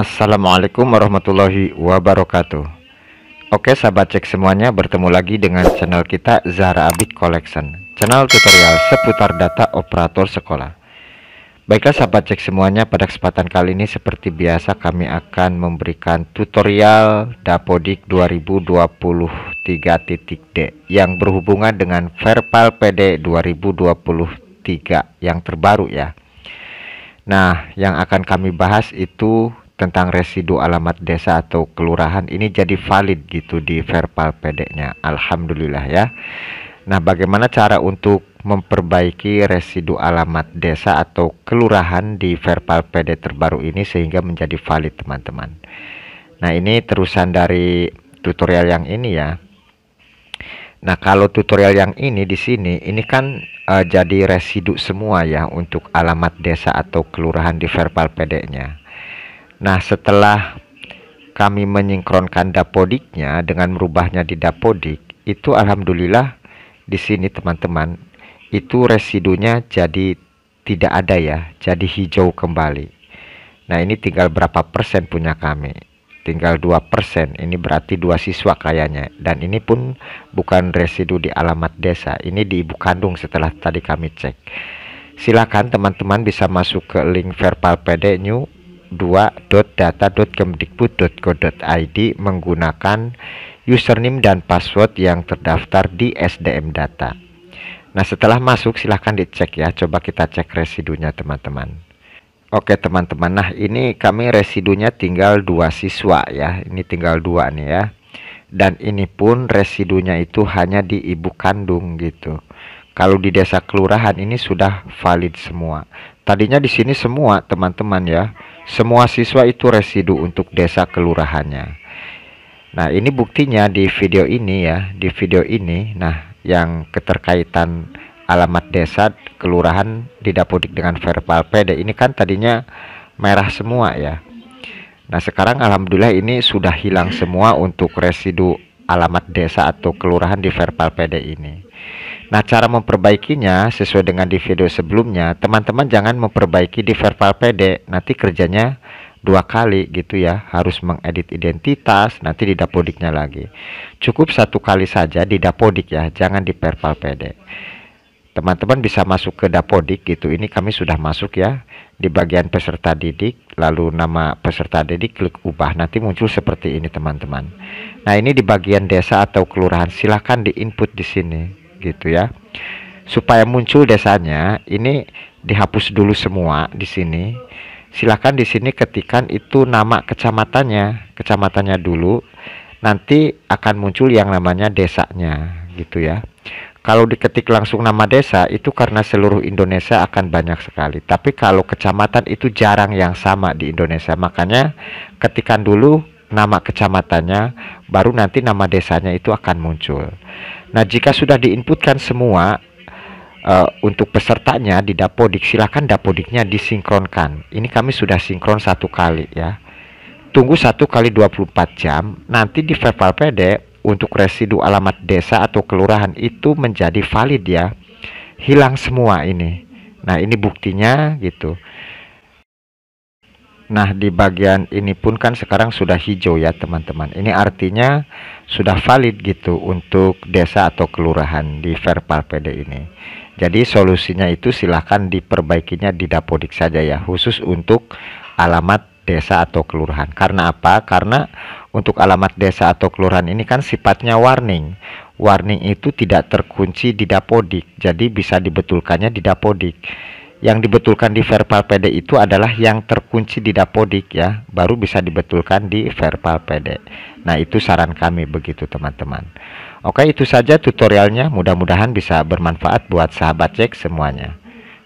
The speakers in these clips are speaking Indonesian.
Assalamualaikum warahmatullahi wabarakatuh. Oke sahabat cek semuanya bertemu lagi dengan channel kita Zara Abid Collection. Channel tutorial seputar data operator sekolah. Baiklah sahabat cek semuanya pada kesempatan kali ini seperti biasa kami akan memberikan tutorial Dapodik 2023.d Yang berhubungan dengan Verpal PD 2023 yang terbaru ya. Nah yang akan kami bahas itu tentang residu alamat desa atau kelurahan ini jadi valid gitu di verbal PD-nya. Alhamdulillah ya. Nah, bagaimana cara untuk memperbaiki residu alamat desa atau kelurahan di verbal PD terbaru ini sehingga menjadi valid, teman-teman. Nah, ini terusan dari tutorial yang ini ya. Nah, kalau tutorial yang ini di sini ini kan uh, jadi residu semua ya untuk alamat desa atau kelurahan di verbal PD-nya. Nah, setelah kami menyingkronkan dapodiknya dengan merubahnya di dapodik, itu alhamdulillah di sini teman-teman, itu residunya jadi tidak ada ya, jadi hijau kembali. Nah, ini tinggal berapa persen punya kami? Tinggal dua persen. Ini berarti dua siswa kayaknya. Dan ini pun bukan residu di alamat desa, ini di ibu kandung setelah tadi kami cek. Silakan teman-teman bisa masuk ke link verbal PD new 2.data.kemdikbud.go.id menggunakan username dan password yang terdaftar di SDM Data. Nah, setelah masuk silahkan dicek ya. Coba kita cek residunya teman-teman. Oke teman-teman, nah ini kami residunya tinggal dua siswa ya. Ini tinggal dua nih ya. Dan ini pun residunya itu hanya di ibu kandung gitu. Kalau di desa kelurahan ini sudah valid semua. Tadinya di sini semua teman-teman ya semua siswa itu residu untuk desa kelurahannya. Nah, ini buktinya di video ini ya, di video ini. Nah, yang keterkaitan alamat desa kelurahan didapodik dengan verbal PD ini kan tadinya merah semua ya. Nah, sekarang alhamdulillah ini sudah hilang semua untuk residu alamat desa atau kelurahan di verbal PD ini. Nah, cara memperbaikinya sesuai dengan di video sebelumnya, teman-teman jangan memperbaiki di verbal PD, nanti kerjanya dua kali gitu ya, harus mengedit identitas, nanti di dapodiknya lagi. Cukup satu kali saja di dapodik ya, jangan di verbal PD. Teman-teman bisa masuk ke dapodik gitu, ini kami sudah masuk ya, di bagian peserta didik, lalu nama peserta didik klik ubah, nanti muncul seperti ini teman-teman. Nah ini di bagian desa atau kelurahan, silahkan di input di sini gitu ya. Supaya muncul desanya ini dihapus dulu semua di sini. Silakan di sini ketikan itu nama kecamatannya kecamatannya dulu. Nanti akan muncul yang namanya desanya gitu ya. Kalau diketik langsung nama desa itu karena seluruh Indonesia akan banyak sekali. Tapi kalau kecamatan itu jarang yang sama di Indonesia. Makanya ketikan dulu nama kecamatannya baru nanti nama desanya itu akan muncul Nah, jika sudah diinputkan semua uh, untuk pesertanya di Dapodik, silakan Dapodiknya disinkronkan. Ini kami sudah sinkron satu kali ya. Tunggu satu kali 24 jam, nanti di verbal PD untuk residu alamat desa atau kelurahan itu menjadi valid ya. Hilang semua ini. Nah, ini buktinya gitu. Nah, di bagian ini pun kan sekarang sudah hijau ya, teman-teman. Ini artinya sudah valid gitu untuk desa atau kelurahan di verbal PD ini. Jadi solusinya itu silahkan diperbaikinya di Dapodik saja ya, khusus untuk alamat desa atau kelurahan. Karena apa? Karena untuk alamat desa atau kelurahan ini kan sifatnya warning. Warning itu tidak terkunci di Dapodik, jadi bisa dibetulkannya di Dapodik yang dibetulkan di verbal PD itu adalah yang terkunci di dapodik ya. Baru bisa dibetulkan di verbal PD nah itu saran kami begitu teman-teman. Oke itu saja tutorialnya. Mudah-mudahan bisa bermanfaat buat sahabat cek semuanya.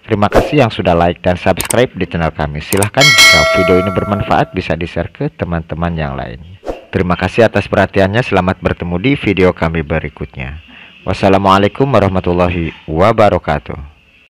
Terima kasih yang sudah like dan subscribe di channel kami. Silahkan jika video ini bermanfaat bisa di share ke teman-teman yang lain. Terima kasih atas perhatiannya. Selamat bertemu di video kami berikutnya. Wassalamualaikum warahmatullahi wabarakatuh